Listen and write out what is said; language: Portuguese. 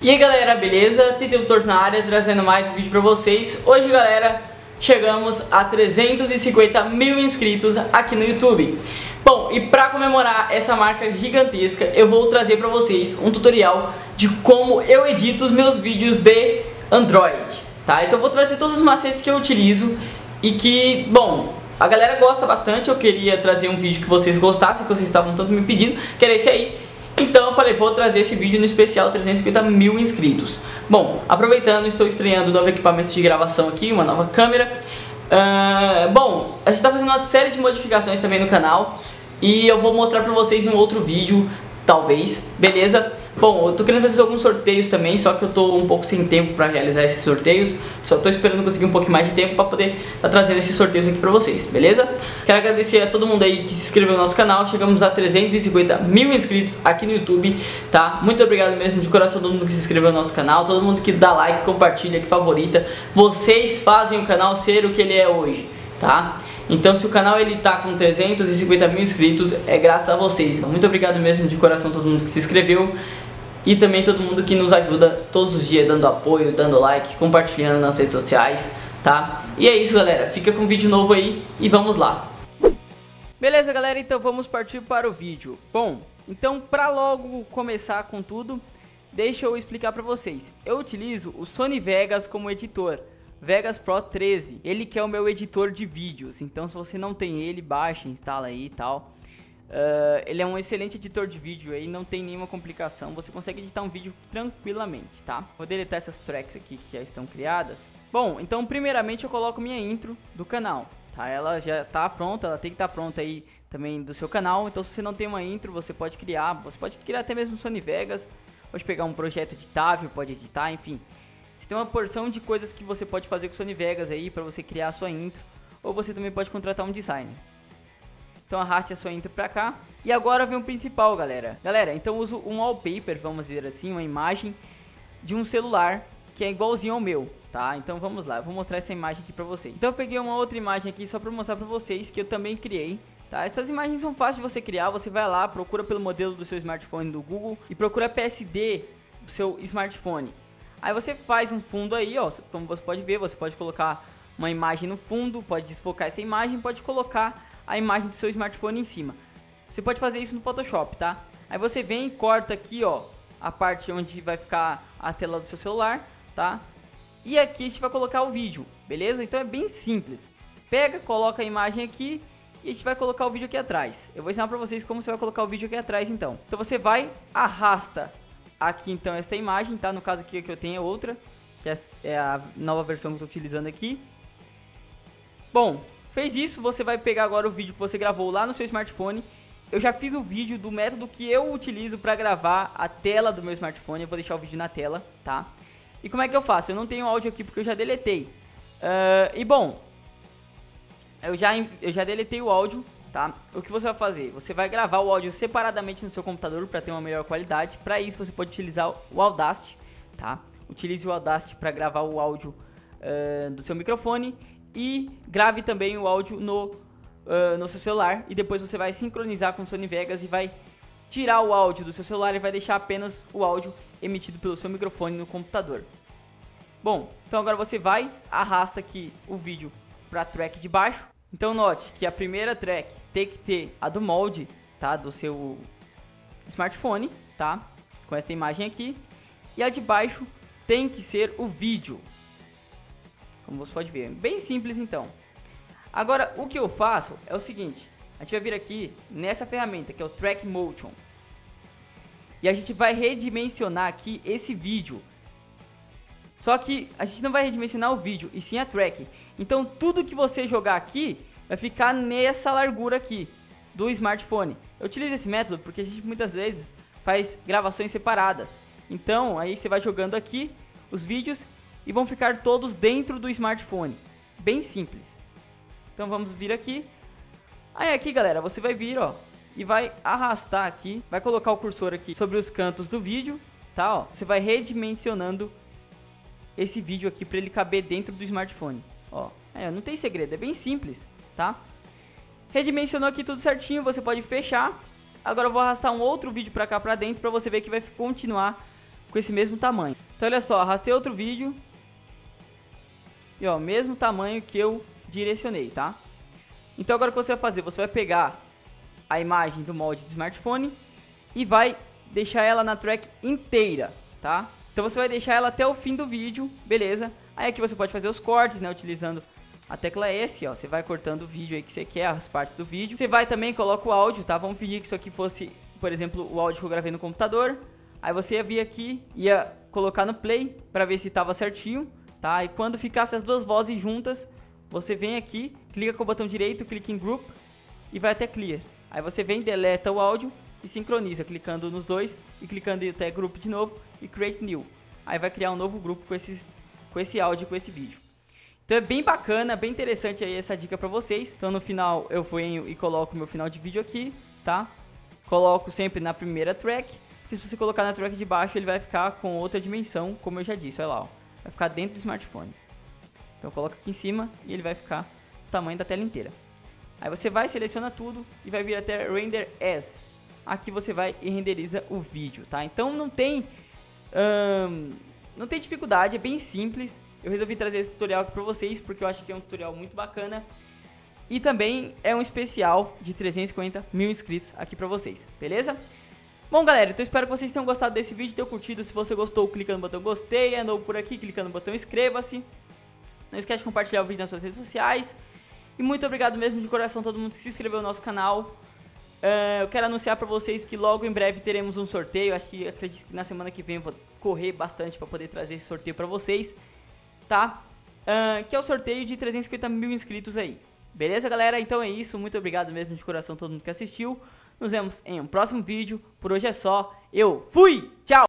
E aí galera, beleza? Titeutor na área, trazendo mais um vídeo pra vocês. Hoje galera, chegamos a 350 mil inscritos aqui no YouTube. Bom, e pra comemorar essa marca gigantesca, eu vou trazer pra vocês um tutorial de como eu edito os meus vídeos de Android, tá? Então eu vou trazer todos os macetes que eu utilizo e que, bom, a galera gosta bastante, eu queria trazer um vídeo que vocês gostassem, que vocês estavam tanto me pedindo, que era esse aí. Então eu falei, vou trazer esse vídeo no especial 350 mil inscritos. Bom, aproveitando, estou estreando novo equipamento de gravação aqui, uma nova câmera. Uh, bom, a gente está fazendo uma série de modificações também no canal e eu vou mostrar para vocês em um outro vídeo, talvez, beleza? Bom, eu tô querendo fazer alguns sorteios também, só que eu tô um pouco sem tempo para realizar esses sorteios. Só tô esperando conseguir um pouquinho mais de tempo para poder tá trazendo esses sorteios aqui para vocês, beleza? Quero agradecer a todo mundo aí que se inscreveu no nosso canal. Chegamos a 350 mil inscritos aqui no YouTube, tá? Muito obrigado mesmo de coração todo mundo que se inscreveu no nosso canal, todo mundo que dá like, compartilha, que favorita. Vocês fazem o canal ser o que ele é hoje, tá? Então se o canal ele tá com 350 mil inscritos, é graças a vocês. Muito obrigado mesmo de coração todo mundo que se inscreveu. E também todo mundo que nos ajuda todos os dias dando apoio, dando like, compartilhando nas redes sociais, tá? E é isso galera, fica com um vídeo novo aí e vamos lá. Beleza galera, então vamos partir para o vídeo. Bom, então para logo começar com tudo, deixa eu explicar para vocês. Eu utilizo o Sony Vegas como editor. Vegas Pro 13, ele que é o meu editor de vídeos, então se você não tem ele, baixa, instala aí e tal. Uh, ele é um excelente editor de vídeo aí, não tem nenhuma complicação, você consegue editar um vídeo tranquilamente, tá? Vou deletar essas tracks aqui que já estão criadas. Bom, então primeiramente eu coloco minha intro do canal, tá? Ela já tá pronta, ela tem que estar tá pronta aí também do seu canal, então se você não tem uma intro, você pode criar, você pode criar até mesmo Sony Vegas, pode pegar um projeto editável, pode editar, enfim. Você tem uma porção de coisas que você pode fazer com Sony Vegas aí para você criar a sua intro, ou você também pode contratar um designer. Então arraste a sua intro pra cá. E agora vem o principal, galera. Galera, então eu uso um wallpaper, vamos dizer assim, uma imagem de um celular que é igualzinho ao meu, tá? Então vamos lá, eu vou mostrar essa imagem aqui pra vocês. Então eu peguei uma outra imagem aqui só pra mostrar pra vocês que eu também criei, tá? Essas imagens são fáceis de você criar, você vai lá, procura pelo modelo do seu smartphone do Google e procura PSD do seu smartphone. Aí você faz um fundo aí, ó, como você pode ver, você pode colocar uma imagem no fundo, pode desfocar essa imagem, pode colocar a imagem do seu smartphone em cima. Você pode fazer isso no Photoshop, tá? Aí você vem e corta aqui, ó, a parte onde vai ficar a tela do seu celular, tá? E aqui a gente vai colocar o vídeo, beleza? Então é bem simples. Pega, coloca a imagem aqui e a gente vai colocar o vídeo aqui atrás. Eu vou ensinar pra vocês como você vai colocar o vídeo aqui atrás, então. Então você vai, arrasta aqui, então, esta imagem, tá? No caso aqui que eu tenho é outra, que é a nova versão que eu tô utilizando aqui. Bom, Fez isso, você vai pegar agora o vídeo que você gravou lá no seu smartphone. Eu já fiz o vídeo do método que eu utilizo para gravar a tela do meu smartphone. Eu vou deixar o vídeo na tela, tá? E como é que eu faço? Eu não tenho áudio aqui porque eu já deletei. Uh, e bom, eu já, eu já deletei o áudio, tá? O que você vai fazer? Você vai gravar o áudio separadamente no seu computador para ter uma melhor qualidade. Para isso você pode utilizar o Audacity, tá? Utilize o Audacity para gravar o áudio uh, do seu microfone e grave também o áudio no, uh, no seu celular e depois você vai sincronizar com o Sony Vegas e vai tirar o áudio do seu celular e vai deixar apenas o áudio emitido pelo seu microfone no computador. Bom, então agora você vai, arrasta aqui o vídeo para a track de baixo. Então note que a primeira track tem que ter a do molde, tá, do seu smartphone, tá, com essa imagem aqui. E a de baixo tem que ser o vídeo, como você pode ver. Bem simples então. Agora, o que eu faço é o seguinte. A gente vai vir aqui nessa ferramenta que é o Track Motion. E a gente vai redimensionar aqui esse vídeo. Só que a gente não vai redimensionar o vídeo, e sim a track. Então tudo que você jogar aqui vai ficar nessa largura aqui do smartphone. Eu utilizo esse método porque a gente muitas vezes faz gravações separadas. Então aí você vai jogando aqui os vídeos e vão ficar todos dentro do smartphone. Bem simples. Então vamos vir aqui. Aí aqui, galera, você vai vir, ó, e vai arrastar aqui, vai colocar o cursor aqui sobre os cantos do vídeo, tá, ó. Você vai redimensionando esse vídeo aqui para ele caber dentro do smartphone, ó. É, não tem segredo, é bem simples, tá? Redimensionou aqui tudo certinho, você pode fechar. Agora eu vou arrastar um outro vídeo pra cá pra dentro pra você ver que vai continuar com esse mesmo tamanho. Então olha só, arrastei outro vídeo. E ó, mesmo tamanho que eu direcionei, tá? Então agora o que você vai fazer? Você vai pegar a imagem do molde do smartphone e vai deixar ela na track inteira, tá? Então você vai deixar ela até o fim do vídeo, beleza? Aí aqui você pode fazer os cortes, né, utilizando a tecla S, ó, você vai cortando o vídeo aí que você quer, as partes do vídeo. Você vai também, coloca o áudio, tá? Vamos fingir que isso aqui fosse, por exemplo, o áudio que eu gravei no computador. Aí você ia vir aqui, ia colocar no play para ver se tava certinho, tá? E quando ficasse as duas vozes juntas, você vem aqui, clica com o botão direito, clica em group e vai até clear. Aí você vem, deleta o áudio e sincroniza, clicando nos dois e clicando em até grupo de novo e create new. Aí vai criar um novo grupo com, esses, com esse áudio, com esse vídeo. Então é bem bacana, bem interessante aí essa dica pra vocês. Então no final eu venho e coloco meu final de vídeo aqui, tá? Coloco sempre na primeira track, se você colocar na track de baixo ele vai ficar com outra dimensão, como eu já disse, olha lá, ó. Vai ficar dentro do smartphone. Então coloca aqui em cima e ele vai ficar o tamanho da tela inteira. Aí você vai, seleciona tudo e vai vir até Render As. Aqui você vai e renderiza o vídeo, tá? Então não tem, hum, não tem dificuldade, é bem simples. Eu resolvi trazer esse tutorial aqui pra vocês porque eu acho que é um tutorial muito bacana. E também é um especial de 350 mil inscritos aqui pra vocês, beleza? Bom galera, então espero que vocês tenham gostado desse vídeo, tenham curtido. Se você gostou, clica no botão gostei, é novo por aqui, clica no botão inscreva-se. Não esquece de compartilhar o vídeo nas suas redes sociais. E muito obrigado mesmo de coração a todo mundo que se inscreveu no nosso canal. Uh, eu quero anunciar para vocês que logo em breve teremos um sorteio. Acho que acredito que na semana que vem eu vou correr bastante para poder trazer esse sorteio para vocês, tá? Uh, que é o sorteio de 350 mil inscritos aí. Beleza, galera? Então é isso. Muito obrigado mesmo de coração a todo mundo que assistiu. Nos vemos em um próximo vídeo. Por hoje é só. Eu fui! Tchau!